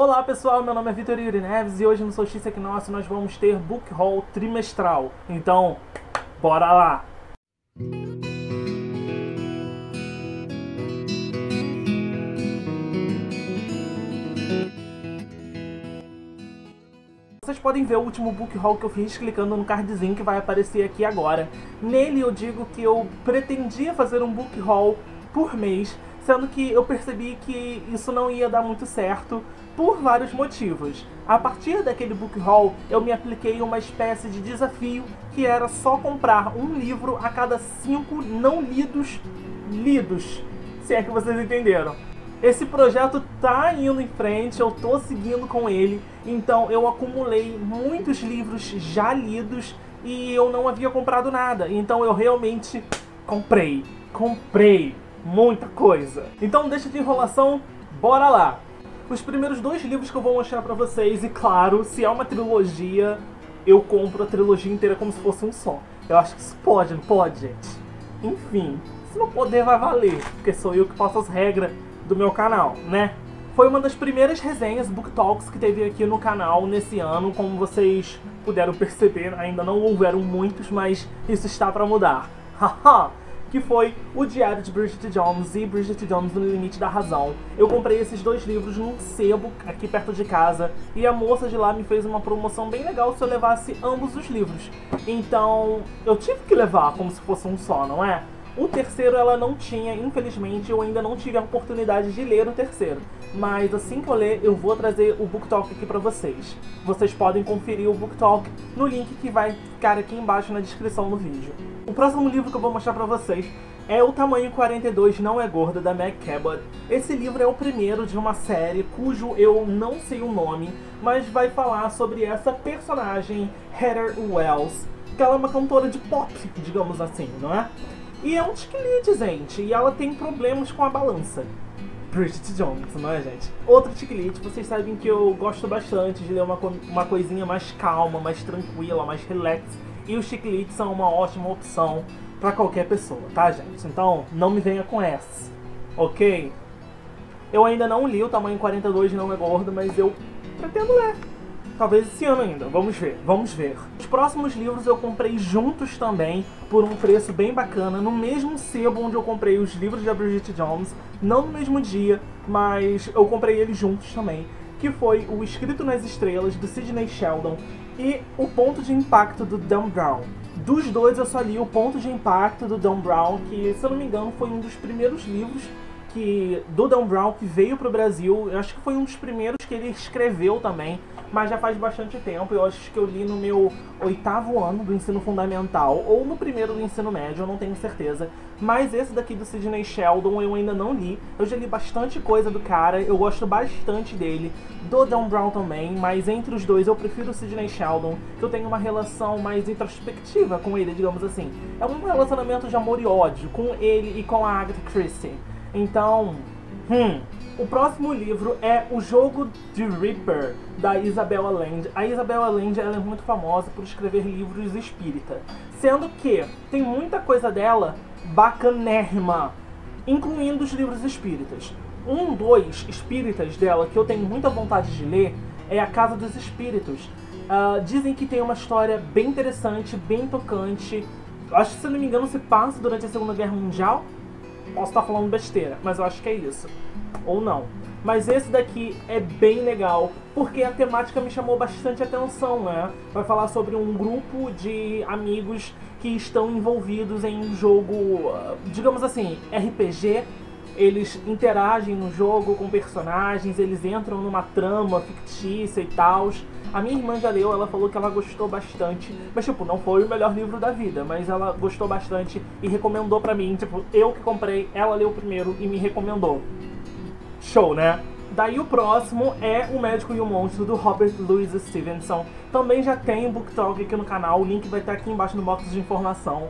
Olá pessoal, meu nome é Vitor Yuri Neves e hoje no Solstício Equinócio nós vamos ter Book Haul trimestral. Então, bora lá! Vocês podem ver o último book haul que eu fiz clicando no cardzinho que vai aparecer aqui agora. Nele eu digo que eu pretendia fazer um book haul por mês, sendo que eu percebi que isso não ia dar muito certo por vários motivos. A partir daquele book haul, eu me apliquei uma espécie de desafio que era só comprar um livro a cada cinco não lidos lidos, se é que vocês entenderam. Esse projeto tá indo em frente, eu tô seguindo com ele, então eu acumulei muitos livros já lidos e eu não havia comprado nada, então eu realmente comprei, comprei muita coisa. Então deixa de enrolação, bora lá! Os primeiros dois livros que eu vou mostrar pra vocês, e claro, se é uma trilogia, eu compro a trilogia inteira como se fosse um só. Eu acho que isso pode, não pode, gente? Enfim, se não poder vai valer, porque sou eu que faço as regras do meu canal, né? Foi uma das primeiras resenhas Book Talks que teve aqui no canal nesse ano, como vocês puderam perceber, ainda não houveram muitos, mas isso está para mudar. Haha! Que foi o Diário de Bridget Jones e Bridget Jones no Limite da Razão. Eu comprei esses dois livros num sebo aqui perto de casa e a moça de lá me fez uma promoção bem legal se eu levasse ambos os livros. Então eu tive que levar como se fosse um só, não é? O terceiro ela não tinha, infelizmente, eu ainda não tive a oportunidade de ler o terceiro. Mas assim que eu ler, eu vou trazer o Book Talk aqui pra vocês. Vocês podem conferir o Book Talk no link que vai ficar aqui embaixo na descrição do vídeo. O próximo livro que eu vou mostrar pra vocês é O Tamanho 42 Não É Gordo, da Meg Cabot. Esse livro é o primeiro de uma série cujo eu não sei o nome, mas vai falar sobre essa personagem, Heather Wells, que ela é uma cantora de pop, digamos assim, não é? E é um tiquilite, gente. E ela tem problemas com a balança. Bridget Jones, não é, gente? Outro tiquilite, vocês sabem que eu gosto bastante de ler uma, uma coisinha mais calma, mais tranquila, mais relax. E os tiquilites são uma ótima opção para qualquer pessoa, tá, gente? Então, não me venha com essa, ok? Eu ainda não li o tamanho 42 não é gordo, mas eu pretendo ler. Talvez esse ano ainda, vamos ver, vamos ver. Os próximos livros eu comprei juntos também, por um preço bem bacana, no mesmo sebo onde eu comprei os livros da Bridget Jones, não no mesmo dia, mas eu comprei eles juntos também, que foi o Escrito nas Estrelas, do Sidney Sheldon, e o Ponto de Impacto, do Dan Brown. Dos dois eu só li o Ponto de Impacto, do Dan Brown, que, se eu não me engano, foi um dos primeiros livros que do Dan Brown que veio para o Brasil. Eu acho que foi um dos primeiros que ele escreveu também mas já faz bastante tempo. Eu acho que eu li no meu oitavo ano do ensino fundamental, ou no primeiro do ensino médio, eu não tenho certeza. Mas esse daqui do Sidney Sheldon eu ainda não li. Eu já li bastante coisa do cara, eu gosto bastante dele, do Dan Brown também, mas entre os dois eu prefiro o Sidney Sheldon, que eu tenho uma relação mais introspectiva com ele, digamos assim. É um relacionamento de amor e ódio com ele e com a Agatha Christie. Então, hum, o próximo livro é O Jogo de Reaper, da Isabella Land. A Isabella Land ela é muito famosa por escrever livros espírita, sendo que tem muita coisa dela bacanérrima, incluindo os livros espíritas. Um dos espíritas dela que eu tenho muita vontade de ler é A Casa dos Espíritos. Uh, dizem que tem uma história bem interessante, bem tocante. Acho que, se não me engano, se passa durante a Segunda Guerra Mundial. Posso estar falando besteira, mas eu acho que é isso ou não. Mas esse daqui é bem legal, porque a temática me chamou bastante atenção, né? Vai falar sobre um grupo de amigos que estão envolvidos em um jogo, digamos assim, RPG. Eles interagem no jogo com personagens, eles entram numa trama fictícia e tal. A minha irmã já leu, ela falou que ela gostou bastante. Mas, tipo, não foi o melhor livro da vida, mas ela gostou bastante e recomendou pra mim. Tipo, eu que comprei, ela leu primeiro e me recomendou. Show, né? Daí o próximo é O Médico e o Monstro, do Robert Louis Stevenson. Também já tem Book Talk aqui no canal, o link vai estar aqui embaixo no box de informação.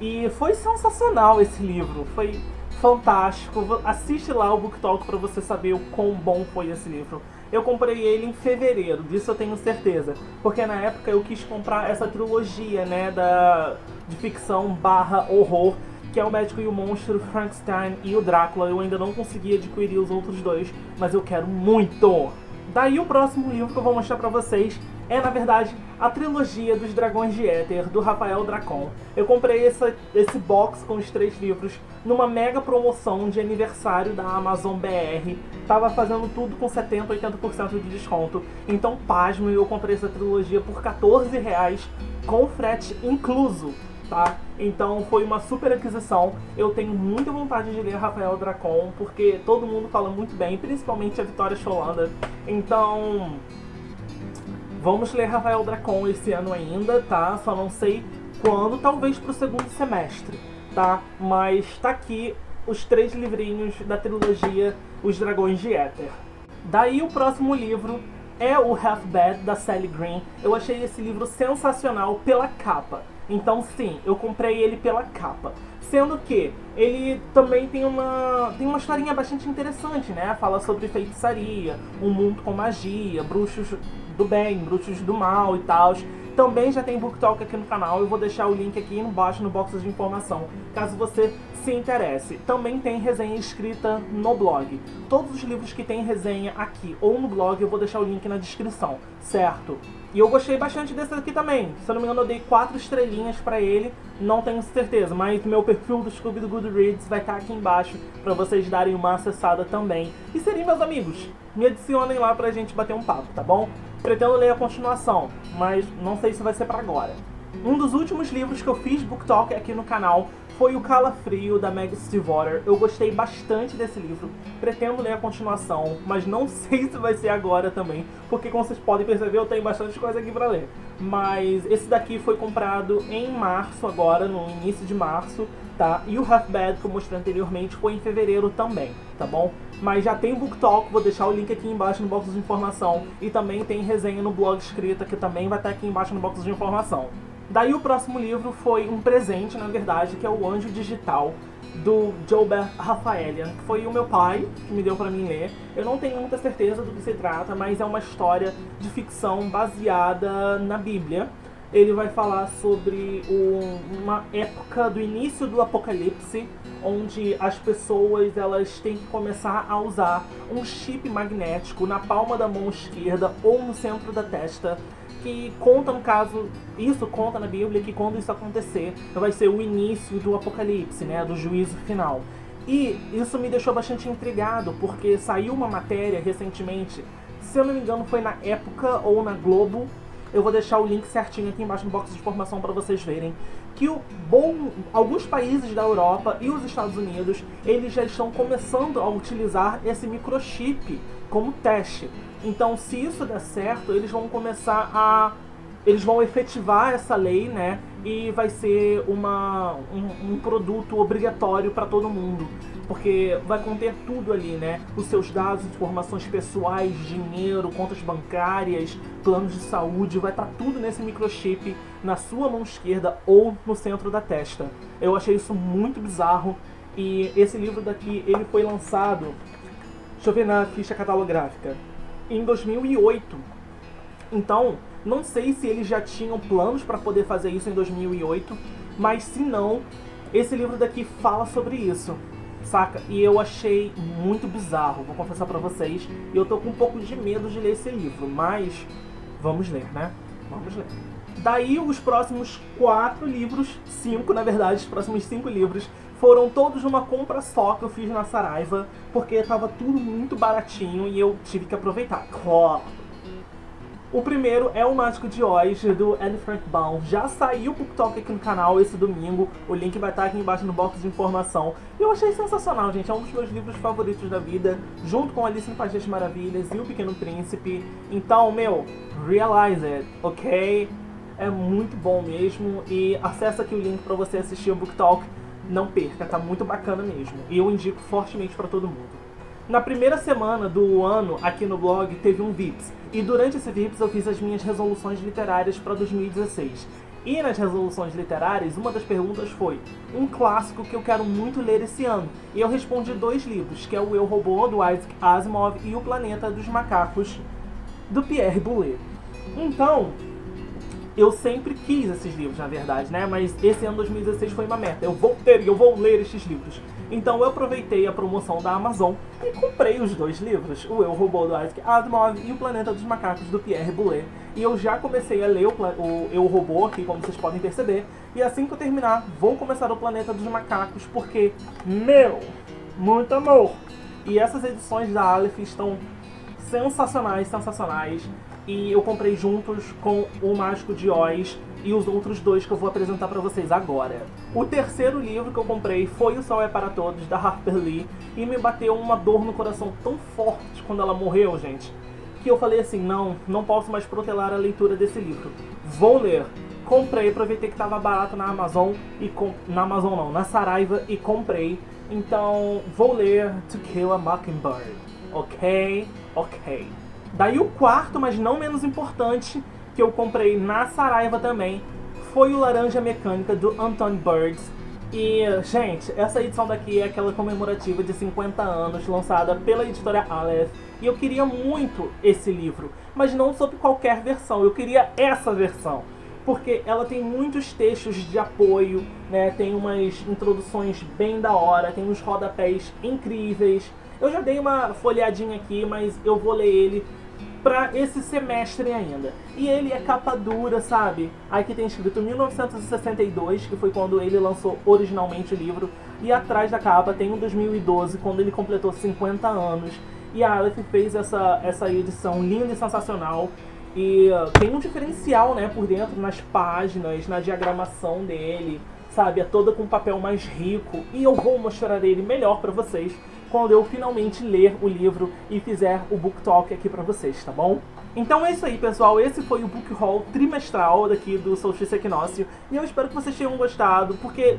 E foi sensacional esse livro, foi fantástico. Assiste lá o Book Talk para você saber o quão bom foi esse livro. Eu comprei ele em fevereiro, disso eu tenho certeza. Porque na época eu quis comprar essa trilogia, né, da, de ficção barra horror que é o Médico e o Monstro, Frankenstein e o Drácula. Eu ainda não consegui adquirir os outros dois, mas eu quero muito, Daí o próximo livro que eu vou mostrar pra vocês é, na verdade, a trilogia dos Dragões de Éter, do Rafael Dracon. Eu comprei essa, esse box com os três livros numa mega promoção de aniversário da Amazon BR. Tava fazendo tudo com 70%, 80% de desconto. Então, pasmo, eu comprei essa trilogia por 14 reais com frete incluso. Tá? Então foi uma super aquisição. Eu tenho muita vontade de ler Rafael Dracon, porque todo mundo fala muito bem, principalmente a Vitória Cholanda. Então, vamos ler Rafael Dracon esse ano ainda, tá? Só não sei quando, talvez pro segundo semestre, tá? Mas tá aqui os três livrinhos da trilogia Os Dragões de Éter. Daí o próximo livro é o Half Bad da Sally Green. Eu achei esse livro sensacional pela capa. Então sim, eu comprei ele pela capa. Sendo que ele também tem uma, tem uma historinha bastante interessante, né? Fala sobre feitiçaria, um mundo com magia, bruxos do bem, bruxos do mal e tal. Também já tem Book Talk aqui no canal, eu vou deixar o link aqui embaixo no box de informação, caso você se interesse. Também tem resenha escrita no blog. Todos os livros que tem resenha aqui ou no blog eu vou deixar o link na descrição, certo? E eu gostei bastante desse aqui também. Se eu não me engano, eu dei quatro estrelinhas para ele. Não tenho certeza, mas meu perfil do Scooby do Goodreads vai estar aqui embaixo para vocês darem uma acessada também. E serem meus amigos. Me adicionem lá pra gente bater um papo, tá bom? Pretendo ler a continuação, mas não sei se vai ser para agora. Um dos últimos livros que eu fiz book talk aqui no canal foi o Calafrio, da Meg Stiefvater. Eu gostei bastante desse livro, pretendo ler a continuação, mas não sei se vai ser agora também, porque como vocês podem perceber, eu tenho bastante coisa aqui pra ler. Mas esse daqui foi comprado em março agora, no início de março, tá? E o Half Bad, que eu mostrei anteriormente, foi em fevereiro também, tá bom? Mas já tem Book Talk, vou deixar o link aqui embaixo no box de informação. E também tem resenha no blog escrita, que também vai estar aqui embaixo no box de informação. Daí o próximo livro foi um presente, na verdade, que é o Anjo Digital, do Joubert Rafaelian, que foi o meu pai que me deu para mim ler. Eu não tenho muita certeza do que se trata, mas é uma história de ficção baseada na Bíblia. Ele vai falar sobre um, uma época do início do apocalipse, onde as pessoas elas têm que começar a usar um chip magnético na palma da mão esquerda ou no centro da testa que conta, no caso, isso conta na Bíblia que quando isso acontecer, vai ser o início do apocalipse, né, do juízo final. E isso me deixou bastante intrigado, porque saiu uma matéria recentemente, se eu não me engano foi na Época ou na Globo, eu vou deixar o link certinho aqui embaixo no box de informação para vocês verem, que o bom, alguns países da Europa e os Estados Unidos, eles já estão começando a utilizar esse microchip como teste. Então, se isso der certo, eles vão começar a. Eles vão efetivar essa lei, né? E vai ser uma, um, um produto obrigatório para todo mundo. Porque vai conter tudo ali, né? Os seus dados, informações pessoais, dinheiro, contas bancárias, planos de saúde, vai estar tudo nesse microchip na sua mão esquerda ou no centro da testa. Eu achei isso muito bizarro. E esse livro daqui, ele foi lançado. Deixa eu ver na ficha catalográfica em 2008. Então, não sei se eles já tinham planos para poder fazer isso em 2008, mas se não, esse livro daqui fala sobre isso, saca? E eu achei muito bizarro, vou confessar para vocês. E eu tô com um pouco de medo de ler esse livro, mas vamos ler, né? Vamos ler. Daí os próximos quatro livros, cinco na verdade, os próximos cinco livros foram todos numa compra só que eu fiz na Saraiva, porque tava tudo muito baratinho e eu tive que aproveitar. O primeiro é o Mágico de Oz, do Anne Frank Baum. Já saiu o Book Talk aqui no canal esse domingo. O link vai estar aqui embaixo no box de informação. E eu achei sensacional, gente. É um dos meus livros favoritos da vida, junto com Alice em País das Maravilhas e O Pequeno Príncipe. Então, meu, realize it, ok? É muito bom mesmo. E acessa aqui o link para você assistir o Book Talk não perca, tá muito bacana mesmo. E eu indico fortemente para todo mundo. Na primeira semana do ano, aqui no blog, teve um VIPS. E durante esse VIPS eu fiz as minhas resoluções literárias para 2016. E nas resoluções literárias, uma das perguntas foi um clássico que eu quero muito ler esse ano. E eu respondi dois livros, que é o Eu Robô, do Isaac Asimov, e O Planeta dos Macacos, do Pierre Boulet. Então, eu sempre quis esses livros, na verdade, né? Mas esse ano 2016 foi uma meta. Eu vou ter e eu vou ler estes livros. Então eu aproveitei a promoção da Amazon e comprei os dois livros, o Eu Robô do Isaac Asimov e o Planeta dos Macacos do Pierre Boulet. E eu já comecei a ler o, o Eu Robô aqui, como vocês podem perceber. E assim que eu terminar, vou começar o Planeta dos Macacos, porque, meu, muito amor! E essas edições da Aleph estão sensacionais, sensacionais. E eu comprei juntos com o Mágico de Oz e os outros dois que eu vou apresentar para vocês agora. O terceiro livro que eu comprei foi O Sol é para Todos, da Harper Lee, e me bateu uma dor no coração tão forte quando ela morreu, gente, que eu falei assim, não, não posso mais protelar a leitura desse livro. Vou ler. Comprei, aproveitei que estava barato na Amazon e com... na Amazon não, na Saraiva e comprei. Então, vou ler To Kill a Mockingbird. OK? OK. Daí o quarto, mas não menos importante, que eu comprei na Saraiva também, foi o Laranja Mecânica do Anton Birds. E, gente, essa edição daqui é aquela comemorativa de 50 anos, lançada pela editora Aleph. E eu queria muito esse livro, mas não sob qualquer versão, eu queria essa versão. Porque ela tem muitos textos de apoio, né? Tem umas introduções bem da hora, tem uns rodapés incríveis. Eu já dei uma folheadinha aqui, mas eu vou ler ele para esse semestre ainda. E ele é capa dura, sabe? Aqui tem escrito 1962, que foi quando ele lançou originalmente o livro, e atrás da capa tem o 2012, quando ele completou 50 anos. E a Aleph fez essa, essa edição linda e sensacional. E tem um diferencial, né, por dentro, nas páginas, na diagramação dele, sabe? É toda com um papel mais rico. E eu vou mostrar ele melhor para vocês quando eu finalmente ler o livro e fizer o book talk aqui pra vocês, tá bom? Então é isso aí, pessoal. Esse foi o book haul trimestral daqui do Solstício Equinócio. E eu espero que vocês tenham gostado, porque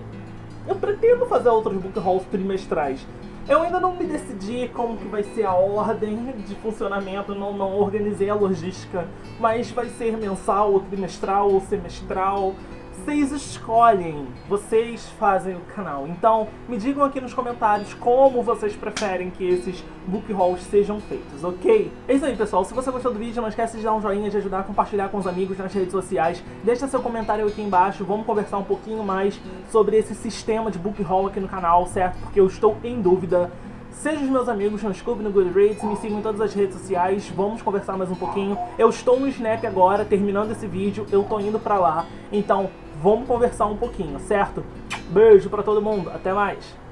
eu pretendo fazer outros book hauls trimestrais. Eu ainda não me decidi como que vai ser a ordem de funcionamento, não, não organizei a logística, mas vai ser mensal, ou trimestral, ou semestral vocês escolhem, vocês fazem o canal. Então, me digam aqui nos comentários como vocês preferem que esses book hauls sejam feitos, ok? É isso aí, pessoal. Se você gostou do vídeo, não esquece de dar um joinha, de ajudar a compartilhar com os amigos nas redes sociais. Deixa seu comentário aqui embaixo, vamos conversar um pouquinho mais sobre esse sistema de book haul aqui no canal, certo? Porque eu estou em dúvida. Sejam os meus amigos no Scooby, no Goodreads, me sigam em todas as redes sociais, vamos conversar mais um pouquinho. Eu estou no Snap agora, terminando esse vídeo, eu tô indo pra lá. Então, vamos conversar um pouquinho, certo? Beijo para todo mundo, até mais!